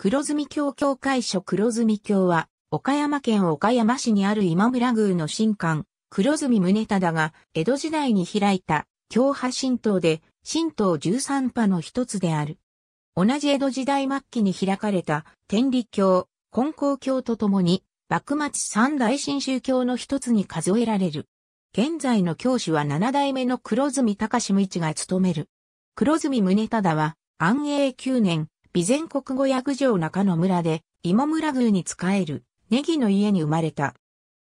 黒住教教会所黒住教は、岡山県岡山市にある今村宮の神官、黒住宗忠が江戸時代に開いた教派神道で、神道十三派の一つである。同じ江戸時代末期に開かれた天理教、根高教とともに、幕末三大新宗教の一つに数えられる。現在の教師は七代目の黒住隆史無一が務める。黒住宗忠は、安永九年、備前国語訳城中野村で、今村宮に仕える、ネギの家に生まれた。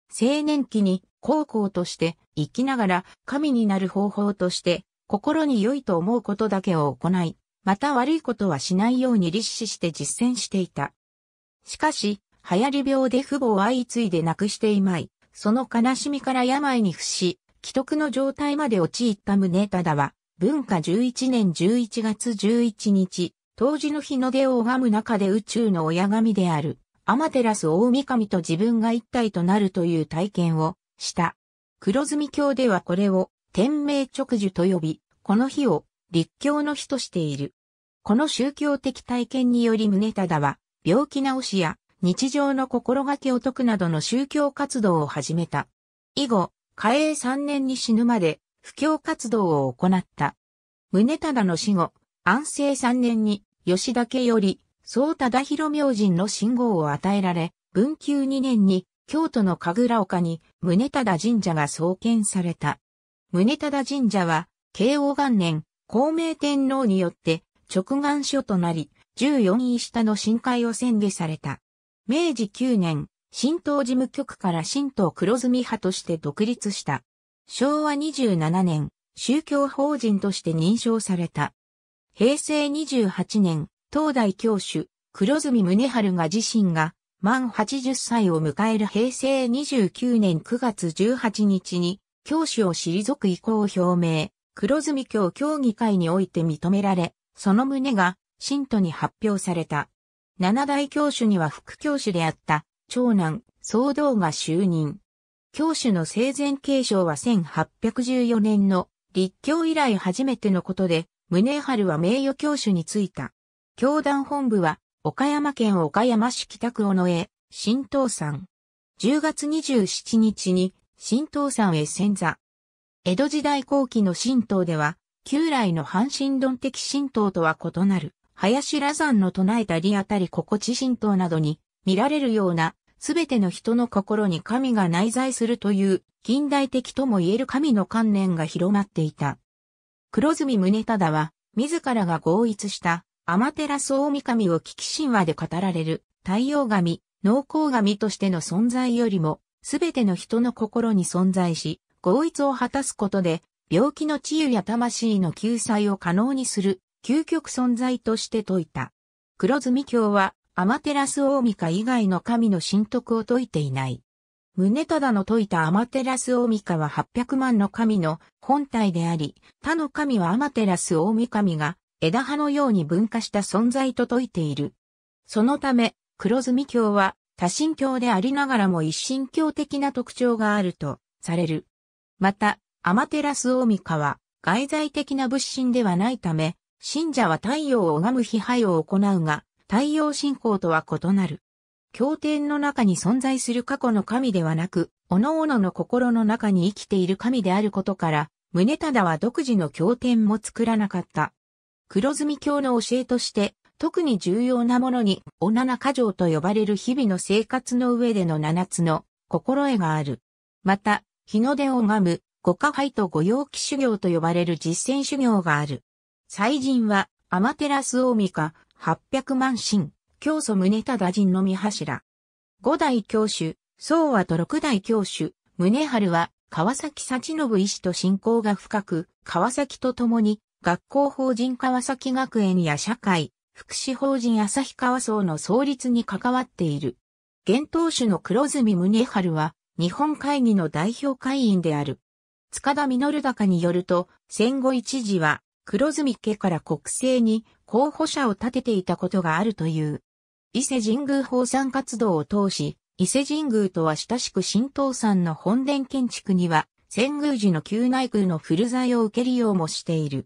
青年期に、高校として生きながら神になる方法として心に良いと思うことだけを行い、また悪いことはしないように立志して実践していた。しかし、流行り病で父母を相次いで亡くしていまい、その悲しみから病に伏し、既得の状態まで陥った宗忠は、文化11年11月11日、当時の日の出を拝む中で宇宙の親神である、アマテラス大神と自分が一体となるという体験をした。黒住教ではこれを天命直樹と呼び、この日を立教の日としている。この宗教的体験により宗忠は、病気治しや日常の心がけを解くなどの宗教活動を始めた。以後、嘉永3年に死ぬまで、布教活動を行った。宗忠の死後、安政3年に、吉田家より、総忠広明神の信号を与えられ、文久2年に、京都の神楽岡に宗忠神社が創建された。宗忠神社は、慶応元年、孔明天皇によって直眼書となり、14位下の深海を宣言された。明治9年、新党事務局から新党黒住派として独立した。昭和27年、宗教法人として認証された。平成28年、東大教主、黒住宗春が自身が満80歳を迎える平成29年9月18日に、教師を退く意向を表明、黒住教協議会において認められ、その旨が、信徒に発表された。七大教主には副教師であった、長男、総道が就任。教主の生前継承は1814年の立教以来初めてのことで、宗春は名誉教主に就いた。教団本部は岡山県岡山市北区尾上、新東山。10月27日に、新東山へ遷座。江戸時代後期の神道では、旧来の半神論的神道とは異なる、林羅山の唱えた理あたり心地神道などに見られるような、すべての人の心に神が内在するという、近代的とも言える神の観念が広まっていた。黒住宗忠は、自らが合一したアマテラス大神を危機神話で語られる太陽神、農耕神としての存在よりも、すべての人の心に存在し、合一を果たすことで、病気の治癒や魂の救済を可能にする、究極存在として説いた。黒住教は、アマテラス大神以外の神の神徳を説いていない。宗忠の説いたアマテラス大神は800万の神の本体であり、他の神はアマテラス大神が枝葉のように分化した存在と説いている。そのため、黒住教は多神教でありながらも一神教的な特徴があるとされる。また、アマテラス大神は外在的な仏神ではないため、信者は太陽を拝む批拝を行うが、太陽信仰とは異なる。経典の中に存在する過去の神ではなく、各々の心の中に生きている神であることから、宗忠は独自の経典も作らなかった。黒住教の教えとして、特に重要なものに、お七箇条と呼ばれる日々の生活の上での七つの心得がある。また、日の出を拝む、五下杯と五陽気修行と呼ばれる実践修行がある。祭神は、アマテラス大神八百万神、教祖宗忠神の御柱。五代教主、宗和と六代教主、宗春は、川崎幸信医師と信仰が深く、川崎と共に学校法人川崎学園や社会、福祉法人旭川荘の創立に関わっている。現当主の黒住宗春は、日本会議の代表会員である。塚田実高によると、戦後一時は、黒住家から国政に候補者を立てていたことがあるという。伊勢神宮放産活動を通し、伊勢神宮とは親しく新東山の本殿建築には、仙宮寺の旧内宮の古材を受け利用もしている。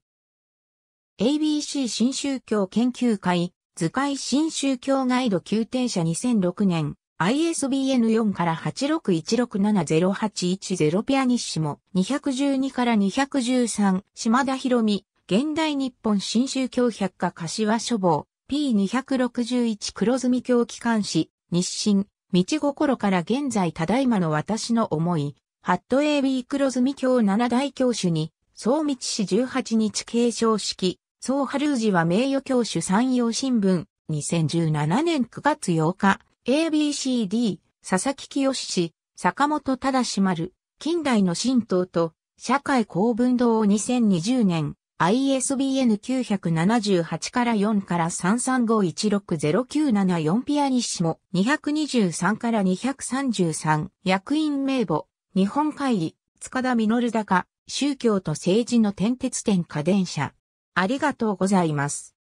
ABC 新宗教研究会、図解新宗教ガイド宮廷者2006年、ISBN 4から8616708110ピアニッシモ212から213島田博美現代日本新宗教百科柏書房 P261 黒住教機関誌日清。道心から現在ただいまの私の思い。ハット AB 黒住教七大教主に総道市18日継承式。総春寺は名誉教主山陽新聞。2017年9月8日。ABCD、佐々木清氏、坂本忠丸、近代の神道と、社会公文堂2020年、ISBN 978から4から335160974ピアニッシモ223から233役員名簿日本会議塚田実高宗教と政治の転鉄点家電車ありがとうございます。